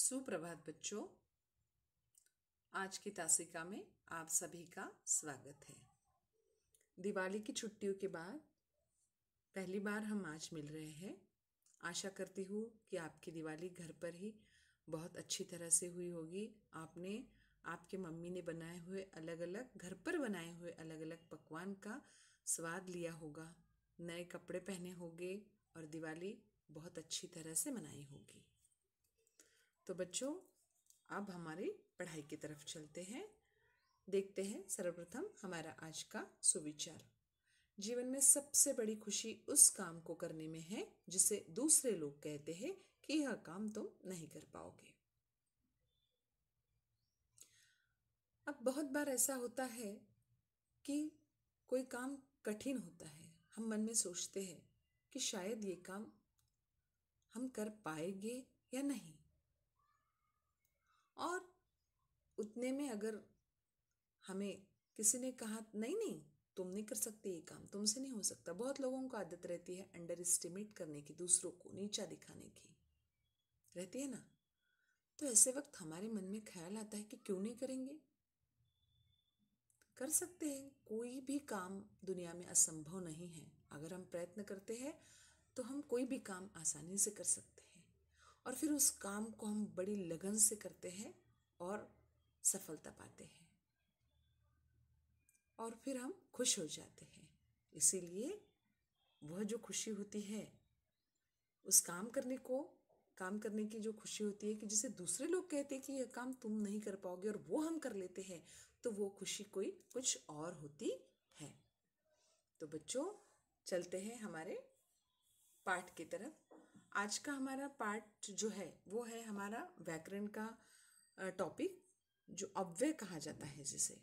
सुप्रभात बच्चों। आज की तासिका में आप सभी का स्वागत है। दिवाली की छुट्टियों के बाद पहली बार हम आज मिल रहे हैं। आशा करती हूँ कि आपकी दिवाली घर पर ही बहुत अच्छी तरह से हुई होगी। आपने, आपके मम्मी ने बनाए हुए अलग अलग घर पर बनाए हुए अलग अलग पकवान का स्वाद लिया होगा। नए कपड़े पहने होंगे और दिवाली बहुत अच्छी तरह से मनाई होगी। तो बच्चों, अब हमारी पढ़ाई की तरफ़ चलते हैं। देखते हैं सर्वप्रथम हमारा आज का सुविचार। जीवन में सबसे बड़ी खुशी उस काम को करने में है, जिसे दूसरे लोग कहते हैं कि यह काम तुम नहीं कर पाओगे। अब बहुत बार ऐसा होता है कि कोई काम कठिन होता है। हम मन में सोचते हैं कि शायद ये काम हम कर पाएँगे या नहीं। और उतने में अगर हमें किसी ने कहा, नहीं नहीं, तुम नहीं कर सकते ये काम, तुमसे नहीं हो सकता। बहुत लोगों को आदत रहती है अंडर एस्टिमेट करने की, दूसरों को नीचा दिखाने की। रहती है ना? तो ऐसे वक्त हमारे मन में ख्याल आता है कि क्यों नहीं करेंगे? कर सकते हैं, कोई भी काम दुनिया में असंभव नहीं है। अगर हम प्रयत्न करते हैं तो हम कोई भी काम आसानी से कर सकते हैं। और फिर उस काम को हम बड़ी लगन से करते हैं और सफलता पाते हैं। और फिर हम खुश हो जाते हैं। इसीलिए वह जो खुशी होती है, उस काम करने को, काम करने की जो खुशी होती है कि जिसे दूसरे लोग कहते हैं कि यह काम तुम नहीं कर पाओगे और वो हम कर लेते हैं तो वो खुशी कोई कुछ और होती है। तो बच्चों, चलते हैं हमारे पाठ की तरफ़। आज का हमारा पार्ट जो है, वो है हमारा व्याकरण का टॉपिक जो अव्यय कहा जाता है जिसे।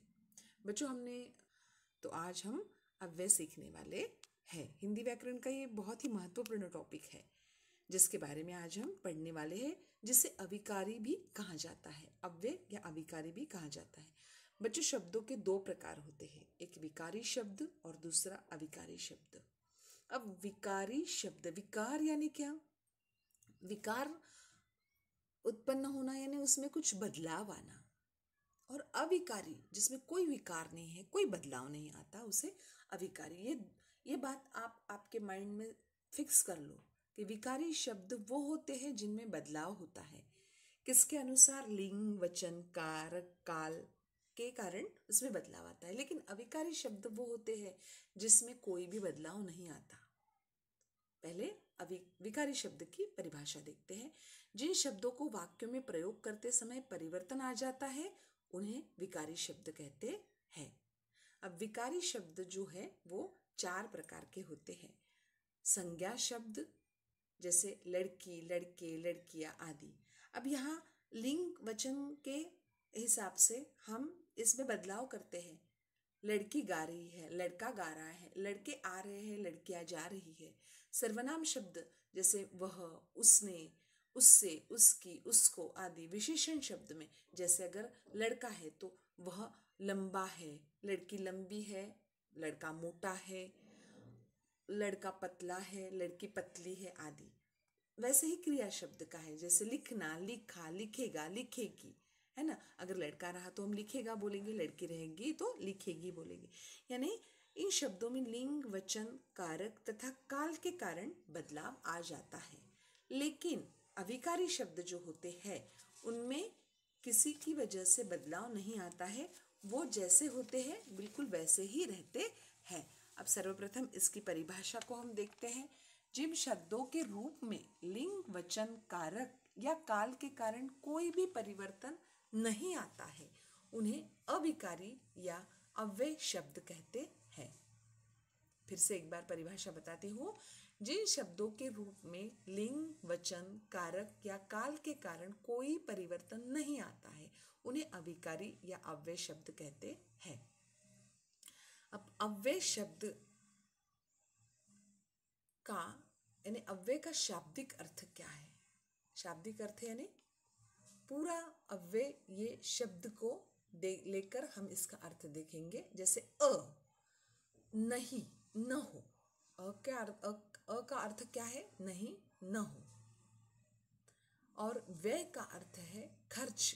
बच्चों, हमने तो आज हम अव्यय सीखने वाले हैं। हिंदी व्याकरण का ये बहुत ही महत्वपूर्ण टॉपिक है, जिसके बारे में आज हम पढ़ने वाले हैं, जिसे अविकारी भी कहा जाता है। अव्यय या अविकारी भी कहा जाता है। बच्चों, शब्दों के दो प्रकार होते हैं, एक विकारी शब्द और दूसरा अविकारी शब्द। अब विकारी शब्द, विकार यानी क्या? विकार उत्पन्न होना, यानी उसमें कुछ बदलाव आना। और अविकारी, जिसमें कोई विकार नहीं है, कोई बदलाव नहीं आता, उसे अविकारी। ये ये बात आप, आपके माइंड में फिक्स कर लो कि विकारी शब्द वो होते हैं जिनमें बदलाव होता है। किसके अनुसार लिंग, वचन, कारक, काल के कारण उसमें बदलाव आता है। लेकिन अविकारी शब्द वो होते हैं जिसमें कोई भी बदलाव नहीं आता। पहले विकारी शब्द की परिभाषा देखते हैं। जिन शब्दों को वाक्यों में प्रयोग करते समय परिवर्तन आ जाता है, उन्हें विकारी शब्द कहते हैं। अब विकारी शब्द जो है, वो चार प्रकार के होते हैं। संज्ञा शब्द, जैसे लड़की, लड़के, लड़कियाँ आदि। अब यहाँ लिंग वचन के हिसाब से हम इसमें बदलाव करते हैं। लड़की गा रही है, लड़का गा रहा है, लड़के आ रहे हैं, लड़कियाँ जा रही है। सर्वनाम शब्द, जैसे वह, उसने, उससे, उसकी, उसको आदि विशेषण शब्द में, जैसे अगर लड़का है तो वह लंबा है, लड़की लंबी है, लड़का मोटा है, लड़का पतला है, लड़की पतली है आदि। वैसे ही क्रिया शब्द का है, जैसे लिखना, लिखा, लिखेगा, लिखेगी, है ना? अगर लड़का रहा तो हम लिखेगा बोलेंगे, लड़की रहेगी तो लिखेगी बोलेंगे। यानी इन शब्दों में लिंग, वचन, कारक तथा काल के कारण बदलाव आ जाता है। लेकिन अविकारी शब्द जो होते हैं, उनमें किसी की वजह से बदलाव नहीं आता है। वो जैसे होते हैं, बिल्कुल वैसे ही रहते हैं। अब सर्वप्रथम इसकी परिभाषा को हम देखते हैं। जिन शब्दों के रूप में लिंग, वचन, कारक या काल के कारण कोई भी परिवर्तन नहीं आता है, उन्हें अविकारी या अव्यय शब्द कहते हैं। फिर से एक बार परिभाषा बताती हूँ। जिन शब्दों के रूप में लिंग, वचन, कारक या काल के कारण कोई परिवर्तन नहीं आता है, उन्हें अविकारी या अव्यय शब्द कहते हैं। अब अव्यय शब्द का, यानी अव्यय का शाब्दिक अर्थ क्या है? शाब्दिक अर्थ यानी पूरा अव्यय ये शब्द को दे, लेकर हम इसका अर्थ देखेंगे। जैसे अ नहीं, न हो। अ क्या अर्थ अ का अर्थ क्या है? नहीं, न हो। और व्यय का अर्थ है खर्च।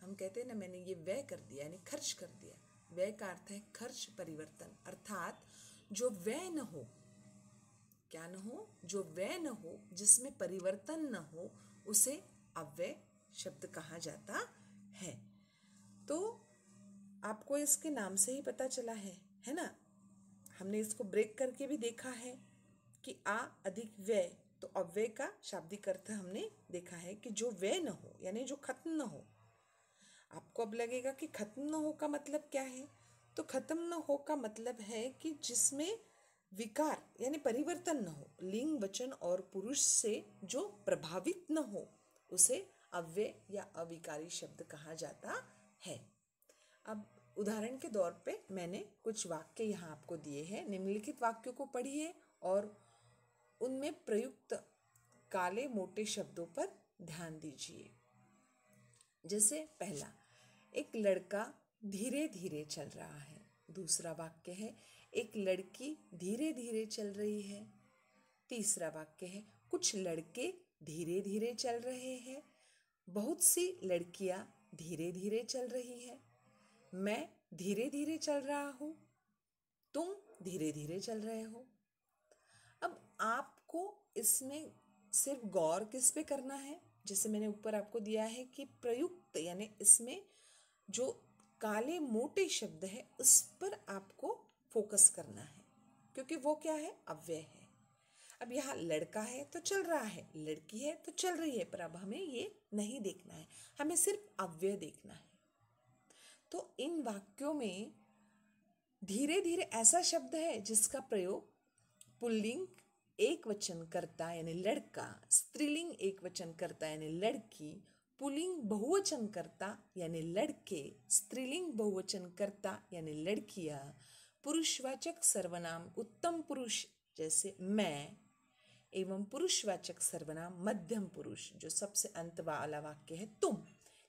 हम कहते हैं ना, मैंने ये व्यय कर दिया, यानी खर्च कर दिया। व्यय का अर्थ है खर्च, परिवर्तन। अर्थात, जो व्यय न हो, क्या न हो, जो व्यय न हो, जिसमें परिवर्तन न हो, उसे अव्यय शब्द कहा जाता है। तो आपको इसके नाम से ही पता चला है है ना? हमने इसको ब्रेक करके भी देखा है कि आ अधिक व्यय तो अव्यय का शाब्दिक अर्थ हमने देखा है कि जो व्यय न हो, यानी जो खत्म न हो, आपको अब लगेगा कि खत्म न हो का मतलब क्या है? तो खत्म न हो का मतलब है कि जिसमें विकार, यानी परिवर्तन न हो, लिंग, वचन और पुरुष से जो प्रभावित न हो, उसे अव्यय या अविकारी शब्द कहा जाता है। अब उदाहरण के दौर पे मैंने कुछ वाक्य यहाँ आपको दिए हैं, निम्नलिखित वाक्यों को पढ़िए और उनमें प्रयुक्त काले मोटे शब्दों पर ध्यान दीजिए। जैसे पहला, एक लड़का धीरे धीरे चल रहा है। दूसरा वाक्य है, एक लड़की धीरे धीरे चल रही है। तीसरा वाक्य है, कुछ लड़के धीरे धीरे चल रहे हैं। बहुत सी लड़कियाँ धीरे धीरे चल रही है। मैं धीरे धीरे चल रहा हूँ। तुम धीरे धीरे चल रहे हो। अब आपको इसमें सिर्फ़ गौर किस पे करना है? जैसे मैंने ऊपर आपको दिया है कि प्रयुक्त यानी इसमें जो काले मोटे शब्द है, उस पर आपको फोकस करना है। क्योंकि वो क्या है? अव्यय है। अब यहाँ लड़का है तो चल रहा है, लड़की है तो चल रही है, पर अब हमें ये नहीं देखना है। हमें सिर्फ़ अव्यय देखना है। तो इन वाक्यों में धीरे धीरे ऐसा शब्द है जिसका प्रयोग पुल्लिंग एक वचन करता यानी लड़का, स्त्रीलिंग एक वचन करता यानी लड़की पुलिंग बहुवचन करता, यानी लड़के, स्त्रीलिंग बहुवचन करता, यानी लड़कियाँ, पुरुषवाचक सर्वनाम उत्तम पुरुष जैसे मैं एवं पुरुषवाचक सर्वनाम मध्यम पुरुष, जो सबसे अंत वाला वाक्य है तुम।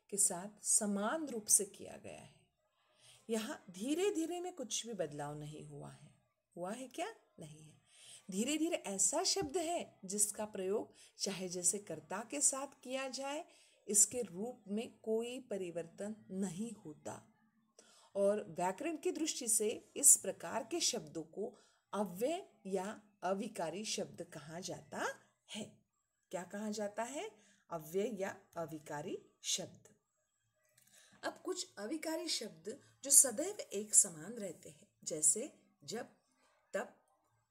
के साथ समान रूप से किया गया है। यहाँ धीरे धीरे में कुछ भी बदलाव नहीं हुआ है। हुआ है क्या? नहीं है। धीरे धीरे ऐसा शब्द है जिसका प्रयोग चाहे जैसे कर्ता के साथ किया जाए, इसके रूप में कोई परिवर्तन नहीं होता। और व्याकरण की दृष्टि से इस प्रकार के शब्दों को अव्यय या अविकारी शब्द कहा जाता है। क्या कहा जाता है? अव्यय या अविकारी शब्द। अब कुछ अविकारी शब्द जो सदैव एक समान रहते हैं, जैसे जब, तब,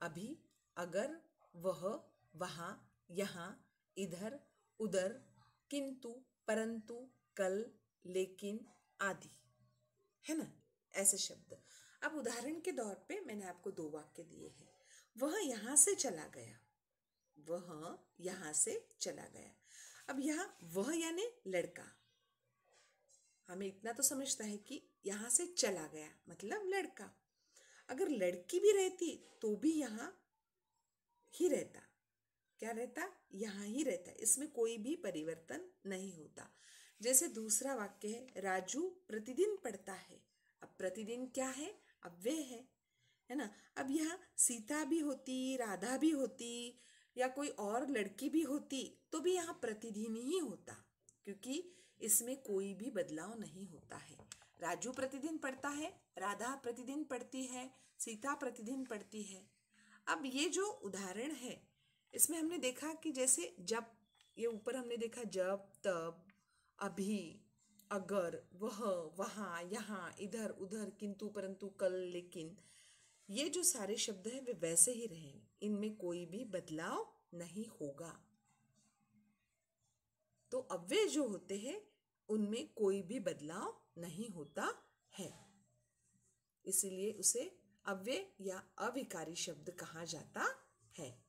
अभी, अगर, वह, वहाँ, यहाँ, इधर, उधर, किंतु, परंतु, कल, लेकिन, आदि। है ना? ऐसे शब्द। अब उदाहरण के तौर पे मैंने आपको दो वाक्य दिए हैं। वह यहाँ से चला गया। वह यहाँ से चला गया। अब यहाँ वह यानी लड़का। हमें इतना तो समझता है कि यहाँ से चला गया मतलब लड़का। अगर लड़की भी रहती तो भी यहाँ ही रहता। क्या रहता? यहाँ ही रहता। इसमें कोई भी परिवर्तन नहीं होता। जैसे दूसरा वाक्य है, राजू प्रतिदिन पढ़ता है। अब प्रतिदिन क्या है? अब वे है। है ना? अब यहाँ सीता भी होती, राधा भी होती, या कोई और लड़की भी होती तो भी यहाँ प्रतिदिन ही होता। क्योंकि इसमें कोई भी बदलाव नहीं होता है। राजू प्रतिदिन पढ़ता है, राधा प्रतिदिन पढ़ती है, सीता प्रतिदिन पढ़ती है। अब ये जो उदाहरण है, इसमें हमने देखा कि जैसे जब ये ऊपर हमने देखा जब तब अभी, अगर, वह, वहाँ, यहाँ, इधर, उधर, किंतु, परंतु, कल, लेकिन, ये जो सारे शब्द हैं, वे वैसे ही रहेंगे। इनमें कोई भी बदलाव नहीं होगा। तो अव्यय जो होते हैं, उनमें कोई भी बदलाव नहीं होता है। इसीलिए उसे अव्यय या अविकारी शब्द कहा जाता है।